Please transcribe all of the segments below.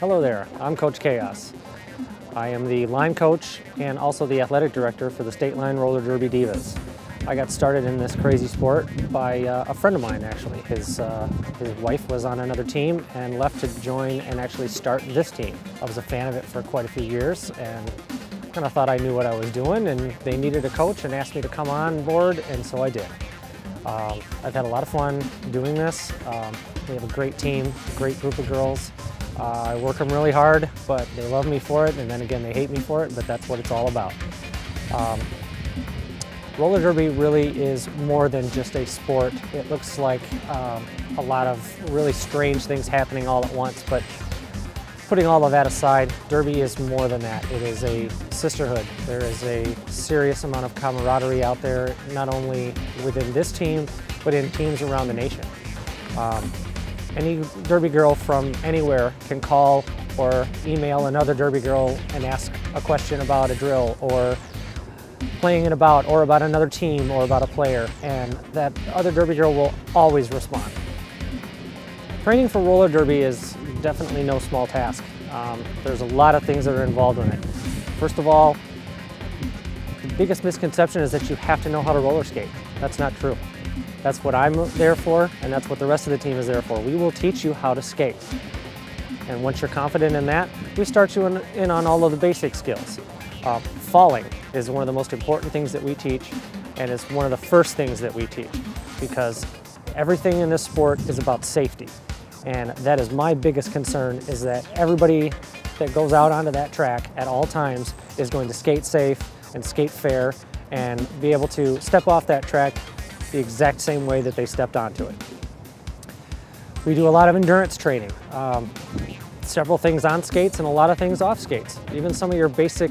Hello there, I'm Coach Chaos. I am the line coach and also the athletic director for the Stateline Roller Derby Divas. I got started in this crazy sport by uh, a friend of mine actually. His, uh, his wife was on another team and left to join and actually start this team. I was a fan of it for quite a few years and kind of thought I knew what I was doing and they needed a coach and asked me to come on board and so I did. Um, I've had a lot of fun doing this. Um, we have a great team, great group of girls. Uh, I work them really hard, but they love me for it, and then again, they hate me for it, but that's what it's all about. Um, roller derby really is more than just a sport. It looks like um, a lot of really strange things happening all at once, but putting all of that aside, derby is more than that. It is a sisterhood. There is a serious amount of camaraderie out there, not only within this team, but in teams around the nation. Um, any Derby girl from anywhere can call or email another Derby girl and ask a question about a drill or playing it about or about another team or about a player and that other Derby girl will always respond. Training for roller derby is definitely no small task. Um, there's a lot of things that are involved in it. First of all, the biggest misconception is that you have to know how to roller skate. That's not true. That's what I'm there for, and that's what the rest of the team is there for. We will teach you how to skate. And once you're confident in that, we start you in, in on all of the basic skills. Uh, falling is one of the most important things that we teach, and it's one of the first things that we teach, because everything in this sport is about safety. And that is my biggest concern, is that everybody that goes out onto that track at all times is going to skate safe and skate fair and be able to step off that track the exact same way that they stepped onto it. We do a lot of endurance training, um, several things on skates and a lot of things off skates. Even some of your basic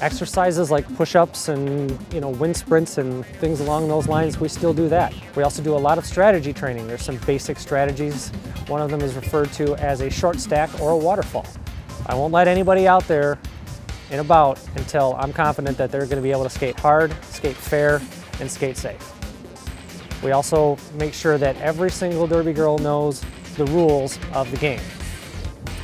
exercises like push-ups and you know wind sprints and things along those lines, we still do that. We also do a lot of strategy training. There's some basic strategies. One of them is referred to as a short stack or a waterfall. I won't let anybody out there in a bout until I'm confident that they're going to be able to skate hard, skate fair, and skate safe. We also make sure that every single Derby girl knows the rules of the game.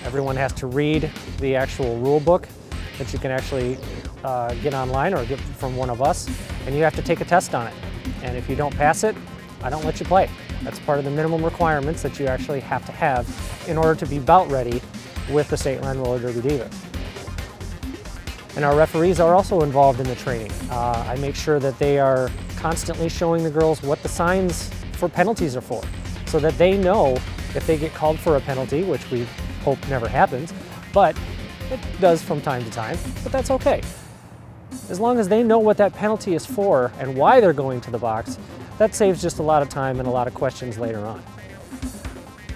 Everyone has to read the actual rule book that you can actually uh, get online or get from one of us, and you have to take a test on it. And if you don't pass it, I don't let you play. That's part of the minimum requirements that you actually have to have in order to be bout ready with the Stateline Roller Derby Diva. And our referees are also involved in the training. Uh, I make sure that they are constantly showing the girls what the signs for penalties are for so that they know if they get called for a penalty, which we hope never happens, but it does from time to time, but that's okay. As long as they know what that penalty is for and why they're going to the box, that saves just a lot of time and a lot of questions later on.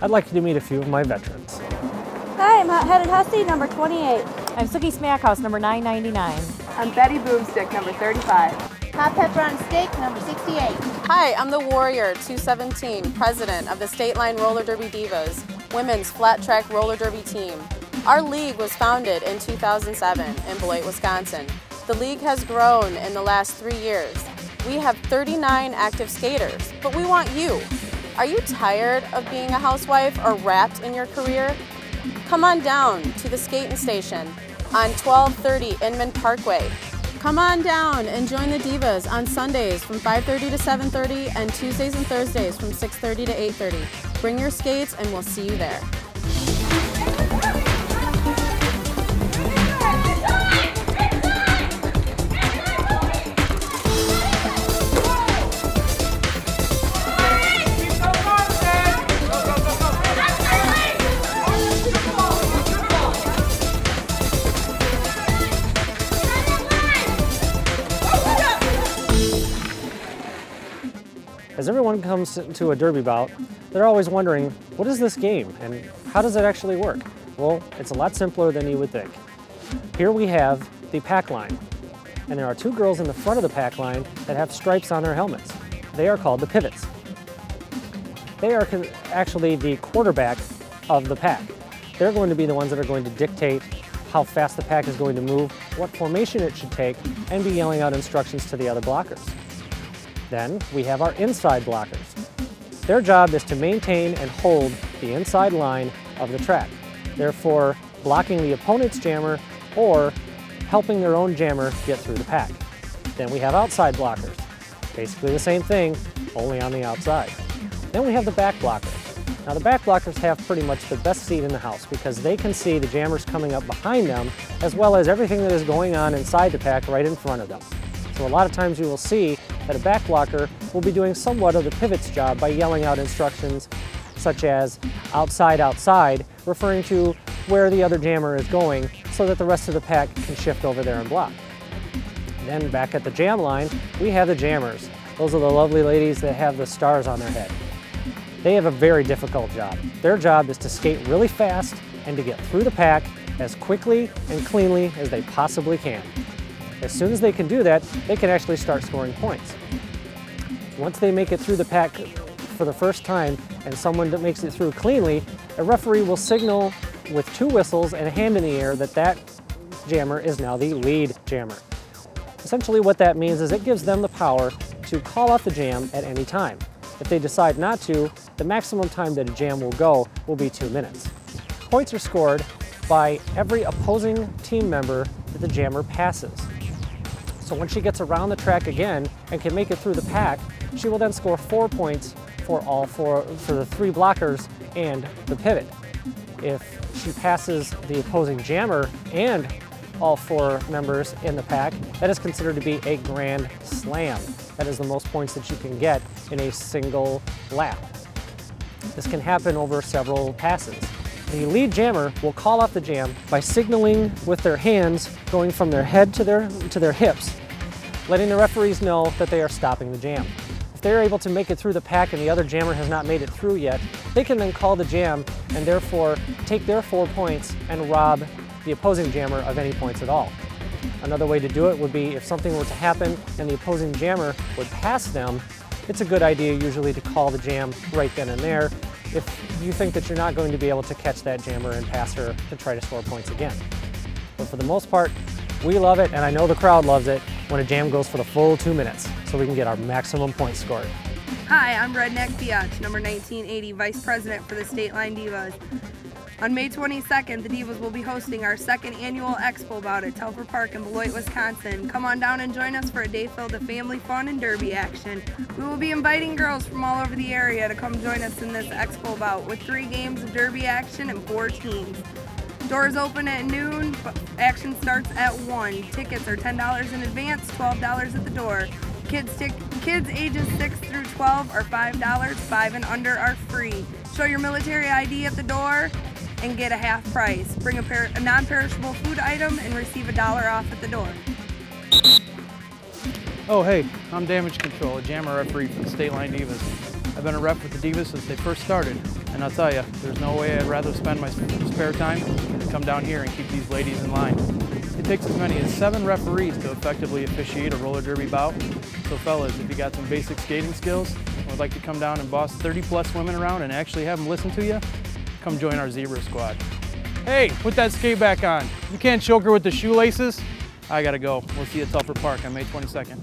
I'd like you to meet a few of my veterans. Hi, I'm Hot Headed Hussy, number 28. I'm Sookie Smackhouse, number 999. I'm Betty Boomstick, number 35. Hot pepper on steak, number 68. Hi, I'm the Warrior 217, president of the Stateline Roller Derby Divas, women's flat track roller derby team. Our league was founded in 2007 in Beloit, Wisconsin. The league has grown in the last three years. We have 39 active skaters, but we want you. Are you tired of being a housewife or wrapped in your career? Come on down to the skating station on 1230 Inman Parkway Come on down and join the Divas on Sundays from 5.30 to 7.30 and Tuesdays and Thursdays from 6.30 to 8.30. Bring your skates and we'll see you there. As everyone comes to a derby bout, they're always wondering, what is this game and how does it actually work? Well, it's a lot simpler than you would think. Here we have the pack line, and there are two girls in the front of the pack line that have stripes on their helmets. They are called the pivots. They are actually the quarterback of the pack. They're going to be the ones that are going to dictate how fast the pack is going to move, what formation it should take, and be yelling out instructions to the other blockers. Then we have our inside blockers. Their job is to maintain and hold the inside line of the track. therefore blocking the opponent's jammer or helping their own jammer get through the pack. Then we have outside blockers, basically the same thing, only on the outside. Then we have the back blockers. Now the back blockers have pretty much the best seat in the house because they can see the jammers coming up behind them as well as everything that is going on inside the pack right in front of them. So a lot of times you will see that a back blocker will be doing somewhat of the pivot's job by yelling out instructions such as outside, outside, referring to where the other jammer is going so that the rest of the pack can shift over there and block. Then back at the jam line, we have the jammers. Those are the lovely ladies that have the stars on their head. They have a very difficult job. Their job is to skate really fast and to get through the pack as quickly and cleanly as they possibly can. As soon as they can do that, they can actually start scoring points. Once they make it through the pack for the first time and someone that makes it through cleanly, a referee will signal with two whistles and a hand in the air that that jammer is now the lead jammer. Essentially what that means is it gives them the power to call off the jam at any time. If they decide not to, the maximum time that a jam will go will be two minutes. Points are scored by every opposing team member that the jammer passes. So when she gets around the track again and can make it through the pack, she will then score four points for all four, for the three blockers and the pivot. If she passes the opposing jammer and all four members in the pack, that is considered to be a grand slam. That is the most points that you can get in a single lap. This can happen over several passes. The lead jammer will call off the jam by signaling with their hands going from their head to their, to their hips, letting the referees know that they are stopping the jam. If they're able to make it through the pack and the other jammer has not made it through yet, they can then call the jam and therefore take their four points and rob the opposing jammer of any points at all. Another way to do it would be if something were to happen and the opposing jammer would pass them, it's a good idea usually to call the jam right then and there if you think that you're not going to be able to catch that jammer and pass her to try to score points again. But for the most part, we love it, and I know the crowd loves it, when a jam goes for the full two minutes, so we can get our maximum points scored. Hi, I'm Redneck Biatch, number 1980, Vice President for the Stateline Divas. On May 22nd, the Divas will be hosting our second annual Expo Bout at Telfer Park in Beloit, Wisconsin. Come on down and join us for a day filled with family fun and derby action. We will be inviting girls from all over the area to come join us in this Expo Bout with three games of derby action and four teams. Doors open at noon, but action starts at 1. Tickets are $10 in advance, $12 at the door. Kids, kids ages 6 through 12 are $5, 5 and under are free. Show your military ID at the door and get a half price. Bring a, a non-perishable food item and receive a dollar off at the door. Oh hey, I'm Damage Control, a jammer referee for the Stateline Divas. I've been a ref with the Divas since they first started, and I'll tell you, there's no way I'd rather spend my spare time than come down here and keep these ladies in line. It takes as many as seven referees to effectively officiate a roller derby bout. So fellas, if you got some basic skating skills and would like to come down and boss 30 plus women around and actually have them listen to you, come join our Zebra Squad. Hey, put that skate back on. You can't choke her with the shoelaces. I gotta go. We'll see you at Telfer Park on May 22nd.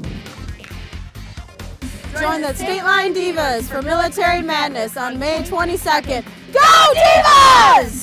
Join the Stateline Divas for Military Madness on May 22nd. Go Divas!